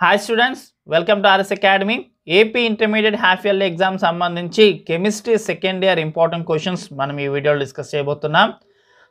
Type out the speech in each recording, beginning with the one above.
Hi students welcome to RS academy AP intermediate half yearly exam సంబంధించి chemistry second year important questions మనం ఈ వీడియోలో discuss చేయబోతున్నాం.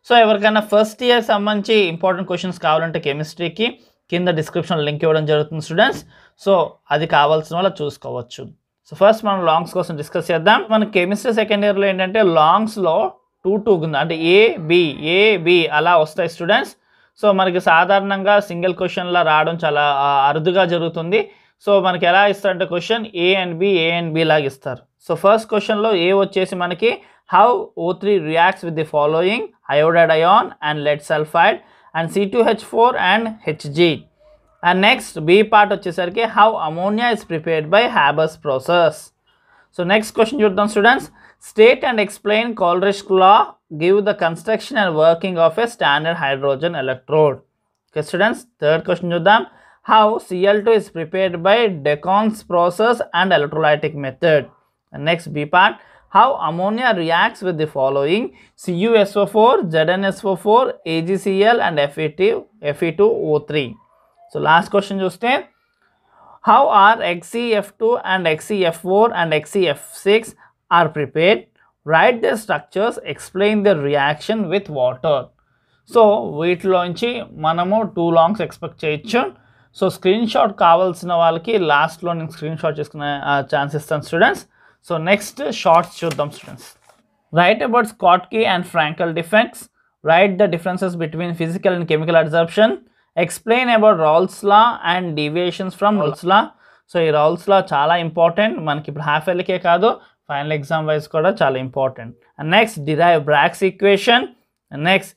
So ఎవరికైనా ఫస్ట్ ఇయర్ సంబంధించి ఇంపార్టెంట్ క్వశ్చన్స్ కావాలంటే కెమిస్ట్రీకి కింద డిస్క్రిప్షన్ లింక్ ఇవ్వడం జరుగుతుంది స్టూడెంట్స్ సో అది కావాల్సిన వాళ్ళు చూసుకోవచ్చు. సో ఫస్ట్ మనం లాంగ్స్ కోసం డిస్కస్ చేద్దాం. మన కెమిస్ట్రీ సెకండ్ ఇయర్లో ఏంటంటే లాంగ్స్లో టూ టూ ఉంది అంటే ఏబి ఏబి అలా వస్తాయి స్టూడెంట్స్ సో మనకి సాధారణంగా సింగిల్ క్వశ్చన్లా రావడం చాలా అరుదుగా జరుగుతుంది. సో మనకి ఎలా ఇస్తారంటే question A and B A and B లాగా ఇస్తారు. సో ఫస్ట్ క్వశ్చన్లో ఏ వచ్చేసి మనకి how O three reacts with the following iodide ion and lead sulphide and C two H four and HG and next B part వచ్చేసరికి how ammonia is prepared by Haber's process so next question చూద్దాం students state and explain Kohlrausch law give the construction and working of a standard hydrogen electrode. Okay, students, third question Jodham. How Cl2 is prepared by Decon's process and electrolytic method. Next B part. How ammonia reacts with the following CuSO4, ZnSO4, AgCl and Fe2, Fe2O3. So last question Justin. How are XeF two and XeF four and XeF six are prepared? Write the structures explain the reaction with water so వీటిలోంచి మనము two longs expect చేయొచ్చు. So screen shot కావాల్సిన వాళ్ళకి లాస్ట్లో నేను screen shot చేసుకునే chance ఇస్తాను students so next shorts చూద్దాం students write about Schottky and Frenkel defects write the differences between physical and chemical absorption explain about Raoult's law and deviations from Raoult's law so ఈ Rolls లా చాలా important మనకి ఇప్పుడు half ఎల్కే కాదు. Final exam wise కూడా చాలా important and next derive Bragg's equation next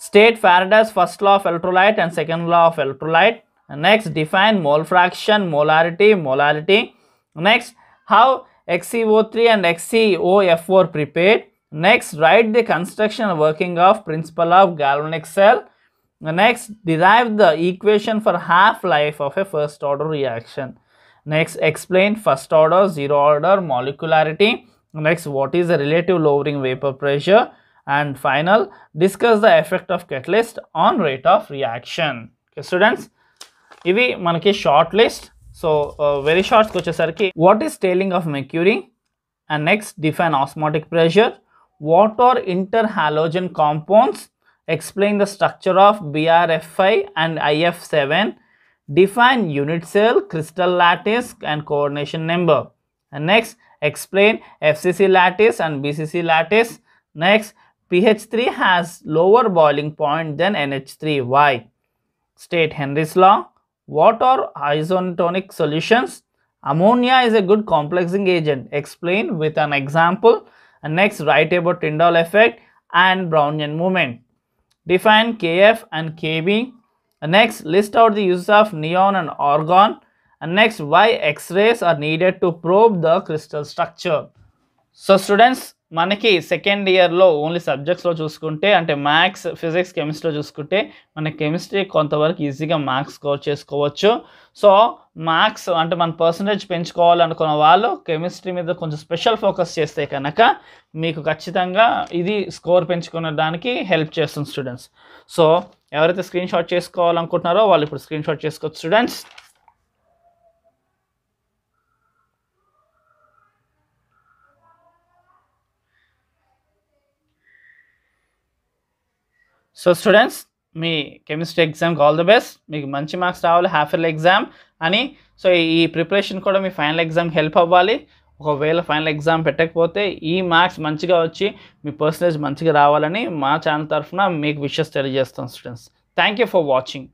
state Faraday's first law of electrolyte and second law of electrolyte next define mole fraction molarity molarity next how XCO3 and XCOF4 prepared. Next, write the construction and working of principle of galvanic cell. Next, derive the equation for half-life of a first order reaction. Next, explain first order, zero order, molecularity. Next, what is the relative lowering vapor pressure? And final, discuss the effect of catalyst on rate of reaction. Okay, students, ఇవి మనకి short list so very షార్ట్స్కి వచ్చేసరికి what is tailing of mercury and next define osmotic pressure what are inter halogen compounds explain the structure of BRFI and IF seven Define unit cell, crystal lattice and coordination number. And next, explain FCC lattice and BCC lattice. Next, pH3 has lower boiling point than NH3. Why? State Henry's law. What are isotonic solutions? Ammonia is a good complexing agent. Explain with an example. And next, write about Tyndall effect and Brownian movement. Define KF and KB and next, list out the uses of neon and argon. And next, why X-rays are needed to probe the crystal structure. So students మనకి second ఇయర్లో only సబ్జెక్ట్స్లో చూసుకుంటే అంటే maths physics కెమిస్ట్రీలో చూసుకుంటే మన chemistry కొంతవరకు ఈజీగా మ్యాథ్స్ స్కోర్ చేసుకోవచ్చు. సో మ్యాథ్స్ అంటే మన పర్సంటేజ్ పెంచుకోవాలనుకున్న వాళ్ళు కెమిస్ట్రీ మీద కొంచెం స్పెషల్ ఫోకస్ చేస్తే కనుక మీకు ఖచ్చితంగా ఇది స్కోర్ పెంచుకునే దానికి హెల్ప్ చేస్తుంది స్టూడెంట్స్ సో ఎవరైతే స్క్రీన్ షాట్ చేసుకోవాలనుకుంటున్నారో వాళ్ళు ఇప్పుడు స్క్రీన్ షాట్ చేసుకోవచ్చు స్టూడెంట్స్ సో స్టూడెంట్స్ మీ కెమిస్ట్రీ ఎగ్జామ్కి ఆల్ ది బెస్ట్ మీకు మంచి మార్క్స్ రావాలి హాఫ్ ఇయర్ ఎగ్జామ్ అని. సో ఈ ప్రిపరేషన్ కూడా మీ ఫైనల్ ఎగ్జామ్కి హెల్ప్ అవ్వాలి. ఒకవేళ ఫైనల్ ఎగ్జామ్ పెట్టకపోతే ఈ మార్క్స్ మంచిగా వచ్చి మీ పర్సంటేజ్ మంచిగా రావాలని మా ఛానల్ తరఫున మీకు విషెస్ తెలియజేస్తాం students thank you for watching